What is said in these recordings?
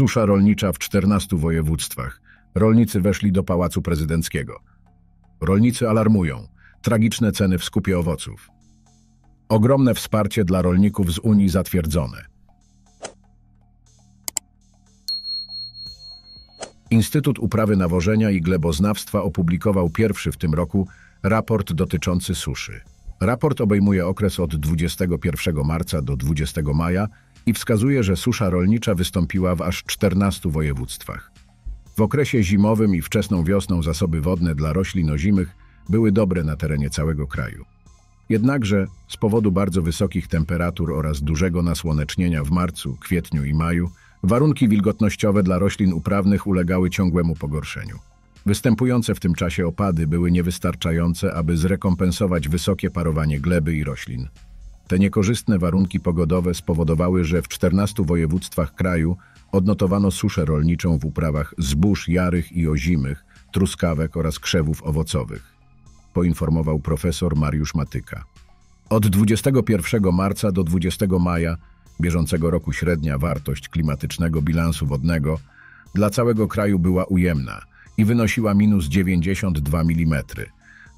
Susza rolnicza w 14 województwach. Rolnicy weszli do Pałacu Prezydenckiego. Rolnicy alarmują. Tragiczne ceny w skupie owoców. Ogromne wsparcie dla rolników z Unii zatwierdzone. Instytut Uprawy Nawożenia i Gleboznawstwa opublikował pierwszy w tym roku raport dotyczący suszy. Raport obejmuje okres od 21 marca do 20 maja i wskazuje, że susza rolnicza wystąpiła w aż 14 województwach. W okresie zimowym i wczesną wiosną zasoby wodne dla roślin ozimych były dobre na terenie całego kraju. Jednakże z powodu bardzo wysokich temperatur oraz dużego nasłonecznienia w marcu, kwietniu i maju, warunki wilgotnościowe dla roślin uprawnych ulegały ciągłemu pogorszeniu. Występujące w tym czasie opady były niewystarczające, aby zrekompensować wysokie parowanie gleby i roślin. Te niekorzystne warunki pogodowe spowodowały, że w 14 województwach kraju odnotowano suszę rolniczą w uprawach zbóż jarych i ozimych, truskawek oraz krzewów owocowych, poinformował profesor Mariusz Matyka. Od 21 marca do 20 maja bieżącego roku średnia wartość klimatycznego bilansu wodnego dla całego kraju była ujemna i wynosiła minus 92 mm,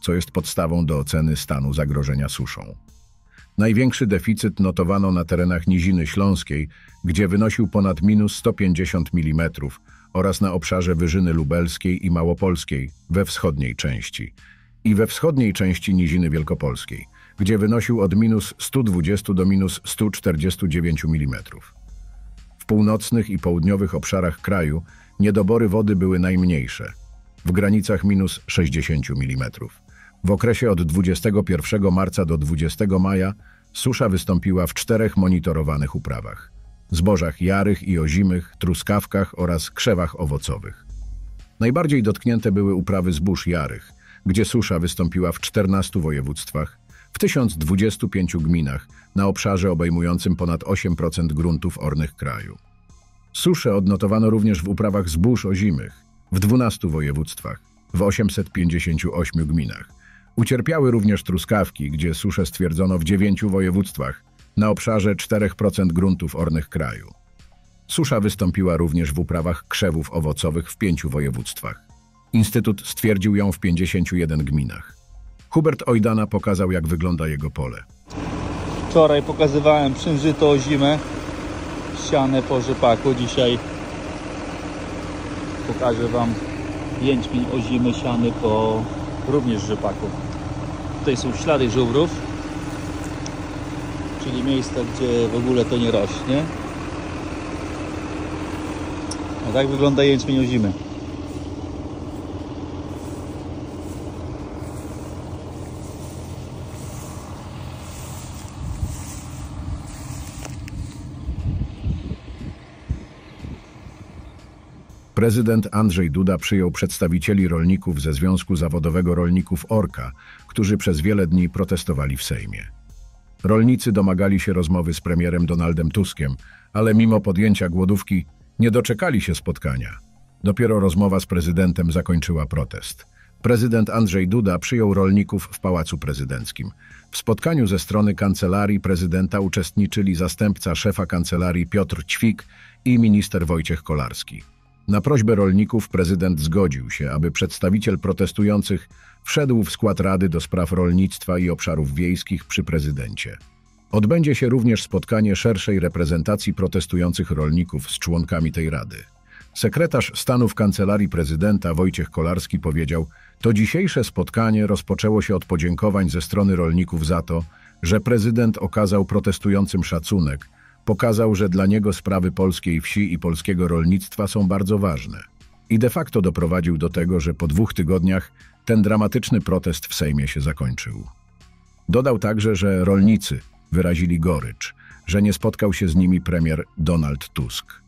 co jest podstawą do oceny stanu zagrożenia suszą. Największy deficyt notowano na terenach Niziny Śląskiej, gdzie wynosił ponad minus 150 mm oraz na obszarze Wyżyny Lubelskiej i Małopolskiej we wschodniej części i we wschodniej części Niziny Wielkopolskiej, gdzie wynosił od minus 120 do minus 149 mm. W północnych i południowych obszarach kraju niedobory wody były najmniejsze, w granicach minus 60 mm. W okresie od 21 marca do 20 maja susza wystąpiła w czterech monitorowanych uprawach. Zbożach jarych i ozimych, truskawkach oraz krzewach owocowych. Najbardziej dotknięte były uprawy zbóż jarych, gdzie susza wystąpiła w 14 województwach, w 1025 gminach, na obszarze obejmującym ponad 8% gruntów ornych kraju. Susze odnotowano również w uprawach zbóż ozimych, w 12 województwach, w 858 gminach. Ucierpiały również truskawki, gdzie susze stwierdzono w 9 województwach, na obszarze 4% gruntów ornych kraju. Susza wystąpiła również w uprawach krzewów owocowych w pięciu województwach. Instytut stwierdził ją w 51 gminach. Hubert Ojdana pokazał, jak wygląda jego pole. Wczoraj pokazywałem przynżyto o zimę, ścianę po rzepaku. Dzisiaj pokażę Wam jęczmień o zimę siany po również rzepaku. Tutaj są ślady żubrów, czyli miejsca, gdzie w ogóle to nie rośnie. A tak wygląda jęczmień o zimę. Prezydent Andrzej Duda przyjął przedstawicieli rolników ze Związku Zawodowego Rolników Orka, którzy przez wiele dni protestowali w Sejmie. Rolnicy domagali się rozmowy z premierem Donaldem Tuskiem, ale mimo podjęcia głodówki nie doczekali się spotkania. Dopiero rozmowa z prezydentem zakończyła protest. Prezydent Andrzej Duda przyjął rolników w Pałacu Prezydenckim. W spotkaniu ze strony kancelarii prezydenta uczestniczyli zastępca szefa kancelarii Piotr Ćwik i minister Wojciech Kolarski. Na prośbę rolników prezydent zgodził się, aby przedstawiciel protestujących wszedł w skład Rady do Spraw Rolnictwa i Obszarów Wiejskich przy prezydencie. Odbędzie się również spotkanie szerszej reprezentacji protestujących rolników z członkami tej Rady. Sekretarz stanu w Kancelarii Prezydenta Wojciech Kolarski powiedział, to dzisiejsze spotkanie rozpoczęło się od podziękowań ze strony rolników za to, że prezydent okazał protestującym szacunek, Pokazał, że dla niego sprawy polskiej wsi i polskiego rolnictwa są bardzo ważne. I de facto doprowadził do tego, że po dwóch tygodniach ten dramatyczny protest w Sejmie się zakończył. Dodał także, że rolnicy wyrazili gorycz, że nie spotkał się z nimi premier Donald Tusk.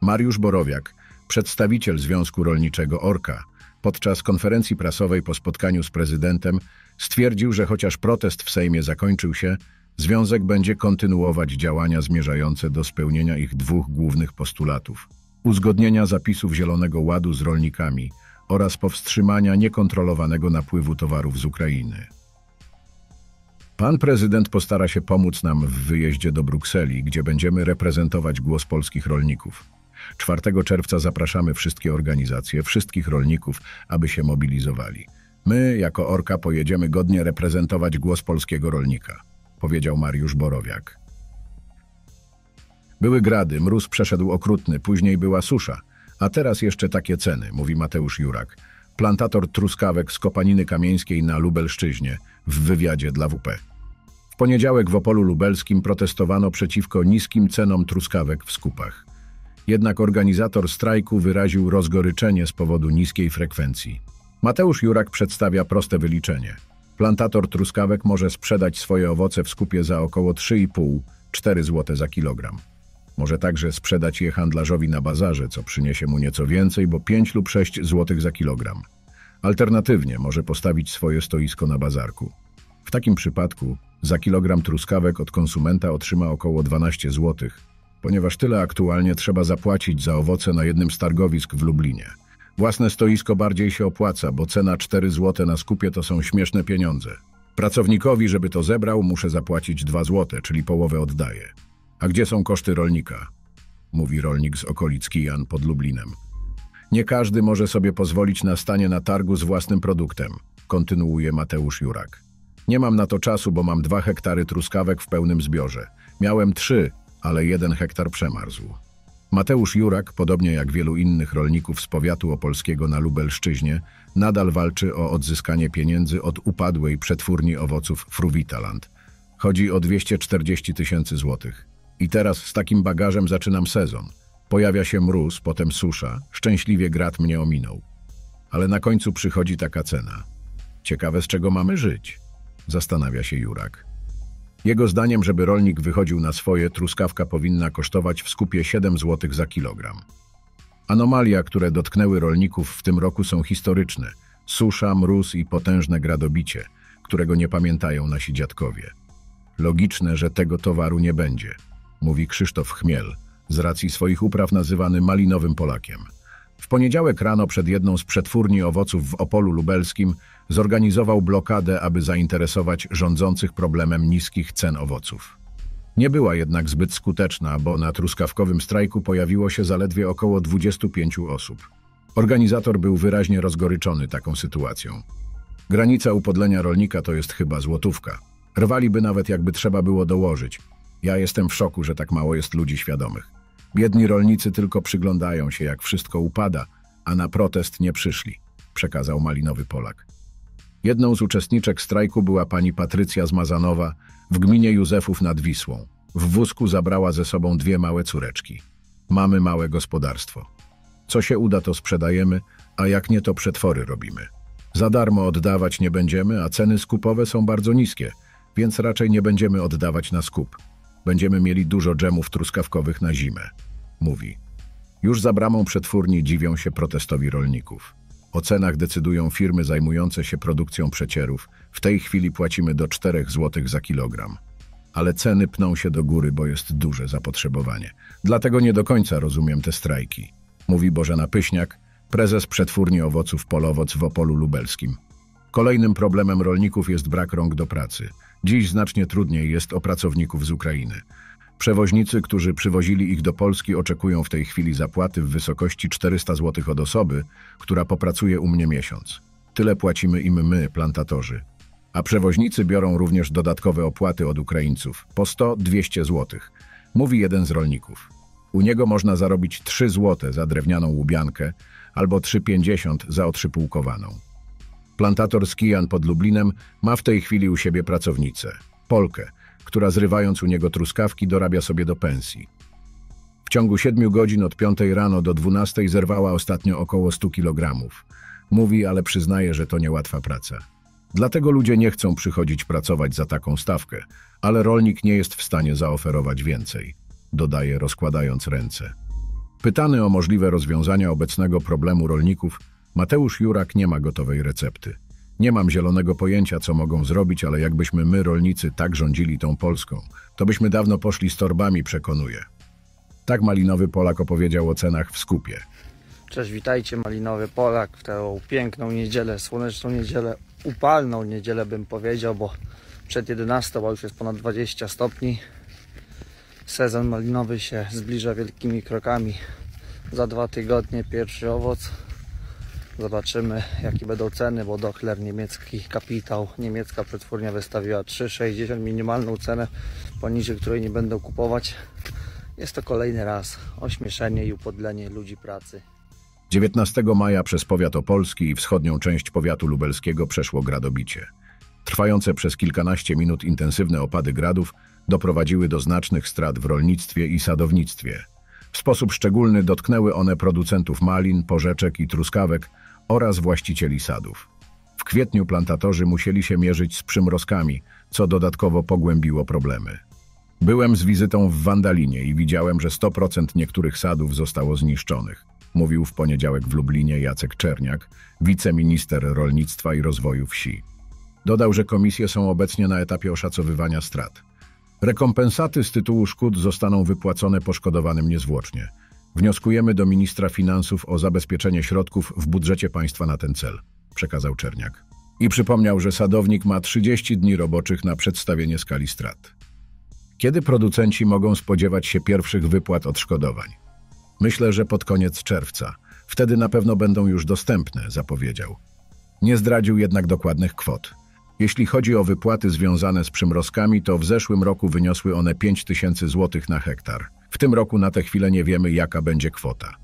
Mariusz Borowiak, przedstawiciel Związku Rolniczego Orka, podczas konferencji prasowej po spotkaniu z prezydentem stwierdził, że chociaż protest w Sejmie zakończył się, Związek będzie kontynuować działania zmierzające do spełnienia ich dwóch głównych postulatów: uzgodnienia zapisów Zielonego Ładu z rolnikami oraz powstrzymania niekontrolowanego napływu towarów z Ukrainy. Pan prezydent postara się pomóc nam w wyjeździe do Brukseli, gdzie będziemy reprezentować głos polskich rolników. 4 czerwca zapraszamy wszystkie organizacje, wszystkich rolników, aby się mobilizowali. My, jako Orka, pojedziemy godnie reprezentować głos polskiego rolnika, powiedział Mariusz Borowiak. Były grady, mróz przeszedł okrutny, później była susza, a teraz jeszcze takie ceny, mówi Mateusz Jurak, plantator truskawek z Kopaniny Kamieńskiej na Lubelszczyźnie w wywiadzie dla WP. W poniedziałek w Opolu Lubelskim protestowano przeciwko niskim cenom truskawek w skupach. Jednak organizator strajku wyraził rozgoryczenie z powodu niskiej frekwencji. Mateusz Jurak przedstawia proste wyliczenie. Plantator truskawek może sprzedać swoje owoce w skupie za około 3,5-4 zł za kilogram. Może także sprzedać je handlarzowi na bazarze, co przyniesie mu nieco więcej, bo 5 lub 6 zł za kilogram. Alternatywnie może postawić swoje stoisko na bazarku. W takim przypadku za kilogram truskawek od konsumenta otrzyma około 12 zł, ponieważ tyle aktualnie trzeba zapłacić za owoce na jednym z targowisk w Lublinie. Własne stoisko bardziej się opłaca, bo cena 4 zł na skupie to są śmieszne pieniądze. Pracownikowi, żeby to zebrał, muszę zapłacić 2 zł, czyli połowę oddaję. A gdzie są koszty rolnika? Mówi rolnik z okolic Kijan pod Lublinem. Nie każdy może sobie pozwolić na stanie na targu z własnym produktem, kontynuuje Mateusz Jurak. Nie mam na to czasu, bo mam dwa hektary truskawek w pełnym zbiorze. Miałem trzy, ale jeden hektar przemarzł. Mateusz Jurak, podobnie jak wielu innych rolników z powiatu opolskiego na Lubelszczyźnie, nadal walczy o odzyskanie pieniędzy od upadłej przetwórni owoców Fruwitaland. Chodzi o 240 tysięcy złotych. I teraz z takim bagażem zaczynam sezon. Pojawia się mróz, potem susza, szczęśliwie grat mnie ominął. Ale na końcu przychodzi taka cena. Ciekawe, z czego mamy żyć? Zastanawia się Jurak. Jego zdaniem, żeby rolnik wychodził na swoje, truskawka powinna kosztować w skupie 7 zł za kilogram. Anomalia, które dotknęły rolników w tym roku są historyczne. Susza, mróz i potężne gradobicie, którego nie pamiętają nasi dziadkowie. Logiczne, że tego towaru nie będzie, mówi Krzysztof Chmiel, z racji swoich upraw nazywany malinowym Polakiem. W poniedziałek rano przed jedną z przetwórni owoców w Opolu Lubelskim zorganizował blokadę, aby zainteresować rządzących problemem niskich cen owoców. Nie była jednak zbyt skuteczna, bo na truskawkowym strajku pojawiło się zaledwie około 25 osób. Organizator był wyraźnie rozgoryczony taką sytuacją. Granica upodlenia rolnika to jest chyba złotówka. Rwaliby nawet jakby trzeba było dołożyć. Ja jestem w szoku, że tak mało jest ludzi świadomych. Biedni rolnicy tylko przyglądają się, jak wszystko upada, a na protest nie przyszli, przekazał malinowy Polak. Jedną z uczestniczek strajku była pani Patrycja z Mazanowa w gminie Józefów nad Wisłą. W wózku zabrała ze sobą dwie małe córeczki. Mamy małe gospodarstwo. Co się uda, to sprzedajemy, a jak nie, to przetwory robimy. Za darmo oddawać nie będziemy, a ceny skupowe są bardzo niskie, więc raczej nie będziemy oddawać na skup. Będziemy mieli dużo dżemów truskawkowych na zimę, mówi. Już za bramą przetwórni dziwią się protestowi rolników. O cenach decydują firmy zajmujące się produkcją przecierów. W tej chwili płacimy do 4 zł za kilogram. Ale ceny pną się do góry, bo jest duże zapotrzebowanie. Dlatego nie do końca rozumiem te strajki. Mówi Bożena Pyśniak, prezes przetwórni owoców Polowoc w Opolu Lubelskim. Kolejnym problemem rolników jest brak rąk do pracy. Dziś znacznie trudniej jest o pracowników z Ukrainy. Przewoźnicy, którzy przywozili ich do Polski, oczekują w tej chwili zapłaty w wysokości 400 zł od osoby, która popracuje u mnie miesiąc. Tyle płacimy im my, plantatorzy. A przewoźnicy biorą również dodatkowe opłaty od Ukraińców po 100-200 zł, mówi jeden z rolników. U niego można zarobić 3 zł za drewnianą łubiankę albo 3,50 za otrzypułkowaną. Plantator z Kijan pod Lublinem ma w tej chwili u siebie pracownicę, Polkę, która zrywając u niego truskawki dorabia sobie do pensji. W ciągu siedmiu godzin od 5 rano do 12 zerwała ostatnio około 100 kilogramów. Mówi, ale przyznaje, że to niełatwa praca. Dlatego ludzie nie chcą przychodzić pracować za taką stawkę, ale rolnik nie jest w stanie zaoferować więcej, dodaje rozkładając ręce. Pytany o możliwe rozwiązania obecnego problemu rolników, Mateusz Jurak nie ma gotowej recepty. Nie mam zielonego pojęcia, co mogą zrobić, ale jakbyśmy my, rolnicy, tak rządzili tą Polską, to byśmy dawno poszli z torbami, przekonuje. Tak malinowy Polak opowiedział o cenach w skupie. Cześć, witajcie Malinowy Polak w tę piękną niedzielę, słoneczną niedzielę, upalną niedzielę bym powiedział, bo przed 11, a już jest ponad 20 stopni. Sezon malinowy się zbliża wielkimi krokami. za dwa tygodnie pierwszy owoc. Zobaczymy jakie będą ceny, bo Dochler niemiecki kapitał, niemiecka przetwórnia wystawiła 3,60 minimalną cenę, poniżej której nie będą kupować. Jest to kolejny raz ośmieszenie i upodlenie ludzi pracy. 19 maja przez powiat opolski i wschodnią część powiatu lubelskiego przeszło gradobicie. Trwające przez kilkanaście minut intensywne opady gradów doprowadziły do znacznych strat w rolnictwie i sadownictwie. W sposób szczególny dotknęły one producentów malin, porzeczek i truskawek oraz właścicieli sadów. W kwietniu plantatorzy musieli się mierzyć z przymrozkami, co dodatkowo pogłębiło problemy. Byłem z wizytą w Wandalinie i widziałem, że 100% niektórych sadów zostało zniszczonych, mówił w poniedziałek w Lublinie Jacek Czerniak, wiceminister rolnictwa i rozwoju wsi. Dodał, że komisje są obecnie na etapie oszacowywania strat. Rekompensaty z tytułu szkód zostaną wypłacone poszkodowanym niezwłocznie. Wnioskujemy do ministra finansów o zabezpieczenie środków w budżecie państwa na ten cel, przekazał Czerniak. I przypomniał, że sadownik ma 30 dni roboczych na przedstawienie skali strat. Kiedy producenci mogą spodziewać się pierwszych wypłat odszkodowań? Myślę, że pod koniec czerwca. Wtedy na pewno będą już dostępne, zapowiedział. Nie zdradził jednak dokładnych kwot. Jeśli chodzi o wypłaty związane z przymrozkami, to w zeszłym roku wyniosły one 5 tysięcy złotych na hektar. W tym roku na tę chwilę nie wiemy, jaka będzie kwota.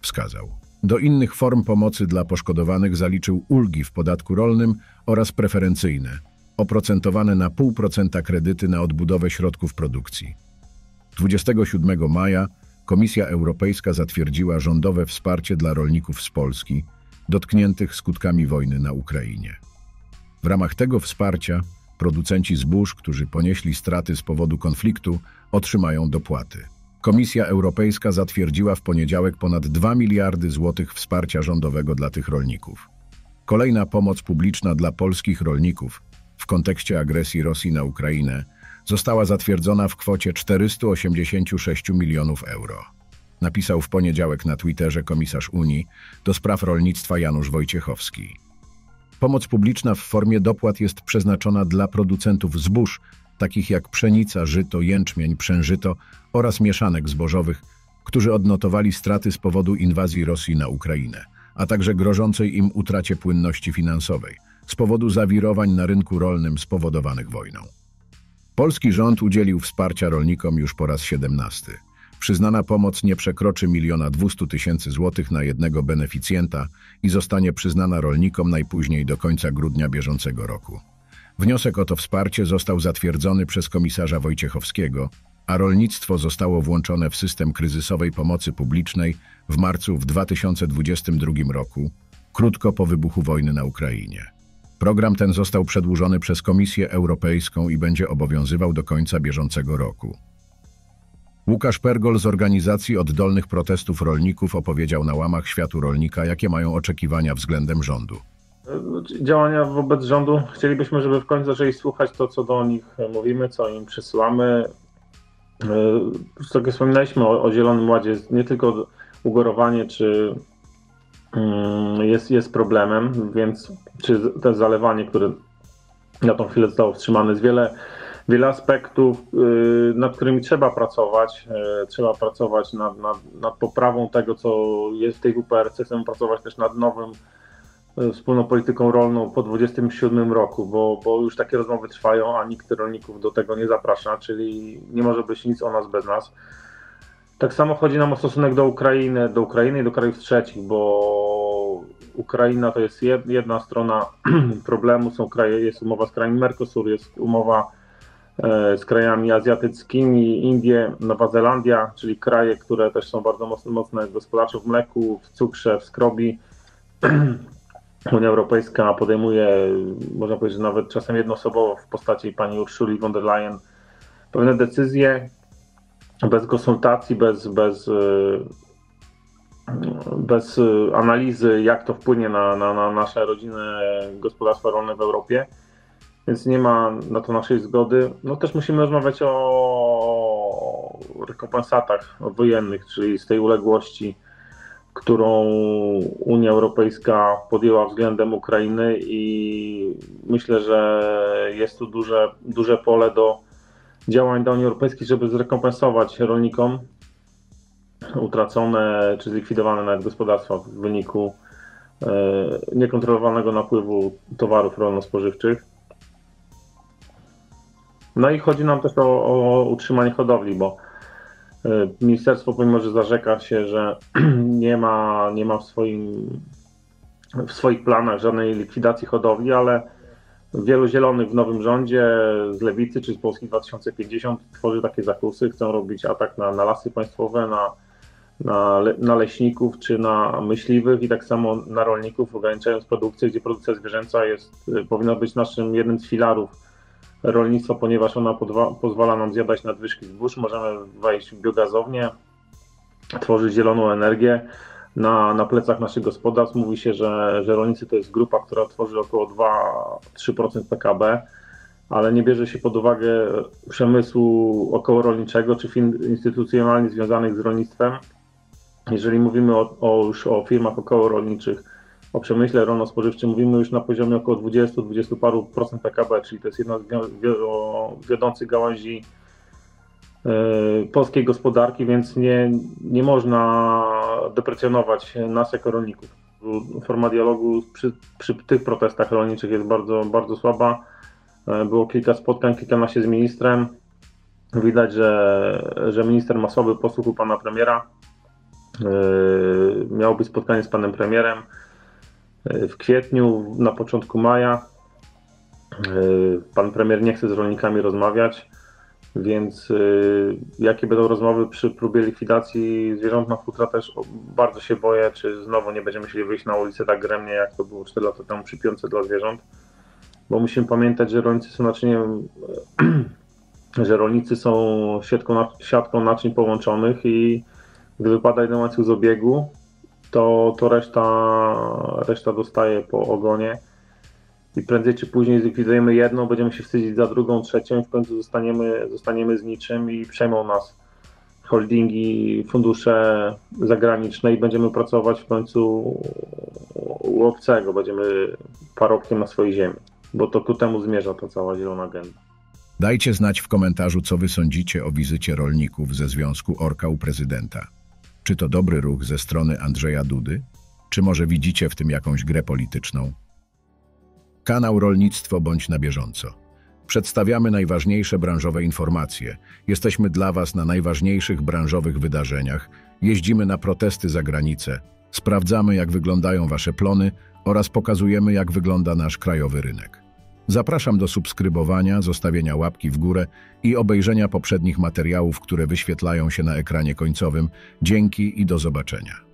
Wskazał. Do innych form pomocy dla poszkodowanych zaliczył ulgi w podatku rolnym oraz preferencyjne, oprocentowane na 0,5% kredyty na odbudowę środków produkcji. 27 maja Komisja Europejska zatwierdziła rządowe wsparcie dla rolników z Polski dotkniętych skutkami wojny na Ukrainie. W ramach tego wsparcia producenci zbóż, którzy ponieśli straty z powodu konfliktu, otrzymają dopłaty. Komisja Europejska zatwierdziła w poniedziałek ponad 2 miliardy złotych wsparcia rządowego dla tych rolników. Kolejna pomoc publiczna dla polskich rolników w kontekście agresji Rosji na Ukrainę została zatwierdzona w kwocie 486 milionów euro. Napisał w poniedziałek na Twitterze komisarz Unii do spraw rolnictwa Janusz Wojciechowski. Pomoc publiczna w formie dopłat jest przeznaczona dla producentów zbóż, takich jak pszenica, żyto, jęczmień, przężyto oraz mieszanek zbożowych, którzy odnotowali straty z powodu inwazji Rosji na Ukrainę, a także grożącej im utracie płynności finansowej z powodu zawirowań na rynku rolnym spowodowanych wojną. Polski rząd udzielił wsparcia rolnikom już po raz 17. Przyznana pomoc nie przekroczy miliona 200 tysięcy złotych na jednego beneficjenta i zostanie przyznana rolnikom najpóźniej do końca grudnia bieżącego roku. Wniosek o to wsparcie został zatwierdzony przez komisarza Wojciechowskiego, a rolnictwo zostało włączone w system kryzysowej pomocy publicznej w marcu w 2022 roku, krótko po wybuchu wojny na Ukrainie. Program ten został przedłużony przez Komisję Europejską i będzie obowiązywał do końca bieżącego roku. Łukasz Pergol z organizacji oddolnych protestów rolników opowiedział na łamach Światu Rolnika, jakie mają oczekiwania względem rządu. Działania wobec rządu chcielibyśmy, żeby w końcu zaczęli słuchać to, co do nich mówimy, co im przesyłamy. Tak jak wspominaliśmy o, o Zielonym Ładzie, nie tylko ugorowanie czy mm, jest, jest problemem, więc czy to zalewanie, które na tą chwilę zostało wstrzymane, jest wiele wiele aspektów, y, nad którymi trzeba pracować. Y, trzeba pracować nad, nad, nad poprawą tego, co jest w tej WPRC. Chcemy pracować też nad nowym wspólną polityką rolną po 27 roku, bo, bo już takie rozmowy trwają, a nikt rolników do tego nie zaprasza, czyli nie może być nic o nas bez nas. Tak samo chodzi nam o stosunek do Ukrainy, do Ukrainy i do krajów trzecich, bo Ukraina to jest jedna strona problemu, są kraje, jest umowa z krajami Mercosur, jest umowa E, z krajami azjatyckimi, Indie, Nowa Zelandia, czyli kraje, które też są bardzo mocne, mocne gospodarczo w mleku, w cukrze, w skrobi. Unia Europejska podejmuje, można powiedzieć, nawet czasem jednoosobowo w postaci pani Urszuli von der Leyen pewne decyzje bez konsultacji, bez, bez, e, bez analizy, jak to wpłynie na, na, na nasze rodzinne gospodarstwa rolne w Europie więc nie ma na to naszej zgody. No też musimy rozmawiać o rekompensatach wojennych, czyli z tej uległości, którą Unia Europejska podjęła względem Ukrainy i myślę, że jest tu duże, duże pole do działań do Unii Europejskiej, żeby zrekompensować rolnikom utracone czy zlikwidowane nawet gospodarstwa w wyniku e, niekontrolowanego napływu towarów rolno-spożywczych. No i chodzi nam też o, o utrzymanie hodowli, bo e, ministerstwo, pomimo że zarzeka się, że nie ma, nie ma w, swoim, w swoich planach żadnej likwidacji hodowli, ale wielu zielonych w nowym rządzie z Lewicy czy z Polski 2050 tworzy takie zakusy, chcą robić atak na, na lasy państwowe, na, na, le- na leśników czy na myśliwych i tak samo na rolników, ograniczając produkcję, gdzie produkcja zwierzęca jest, powinna być naszym jednym z filarów rolnictwa, ponieważ ona podwa- pozwala nam zjadać nadwyżki zbóż, możemy wejść w biogazownię, tworzyć zieloną energię, na, na plecach naszych gospodarstw. Mówi się, że, że rolnicy to jest grupa, która tworzy około 2-3% PKB, ale nie bierze się pod uwagę przemysłu okołorolniczego czy instytucjonalnie związanych z rolnictwem. Jeżeli mówimy o, o, już o firmach okołorolniczych, o przemyśle rolno-spożywczym, mówimy już na poziomie około 20-20 paru procent PKB, czyli to jest jedna z wi- wi- wiodących gałęzi polskiej gospodarki, więc nie, nie można deprecjonować nas jako rolników. Forma dialogu przy, przy tych protestach rolniczych jest bardzo, bardzo słaba. E, Było kilka spotkań, kilkanaście z ministrem. Widać, że, że minister ma słaby posłuch u pana premiera. E, Miało być spotkanie z panem premierem e, w kwietniu, na początku maja. E, Pan premier nie chce z rolnikami rozmawiać. Więc y, jakie będą rozmowy przy próbie likwidacji zwierząt na futra też bardzo się boję, czy znowu nie będziemy musieli wyjść na ulicę tak gremnie, jak to było 4 lata temu przy piące dla zwierząt. Bo musimy pamiętać, że rolnicy są naczyniem, że rolnicy są siatką, siatką naczyń połączonych i gdy wypada jeden łańcuch z obiegu, to, to reszta, reszta dostaje po ogonie i prędzej czy później zlikwidujemy jedną, będziemy się wstydzić za drugą, trzecią i w końcu zostaniemy, zostaniemy z niczym i przejmą nas holdingi, fundusze zagraniczne i będziemy pracować w końcu u obcego, będziemy parobkiem na swojej ziemi, bo to ku temu zmierza ta cała zielona agenda. Dajcie znać w komentarzu, co wy sądzicie o wizycie rolników ze Związku Orka u prezydenta. Czy to dobry ruch ze strony Andrzeja Dudy? Czy może widzicie w tym jakąś grę polityczną? Kanał Rolnictwo bądź na bieżąco. Przedstawiamy najważniejsze branżowe informacje. Jesteśmy dla Was na najważniejszych branżowych wydarzeniach. Jeździmy na protesty za granicę. Sprawdzamy, jak wyglądają Wasze plony oraz pokazujemy, jak wygląda nasz krajowy rynek. Zapraszam do subskrybowania, zostawienia łapki w górę i obejrzenia poprzednich materiałów, które wyświetlają się na ekranie końcowym. Dzięki i do zobaczenia.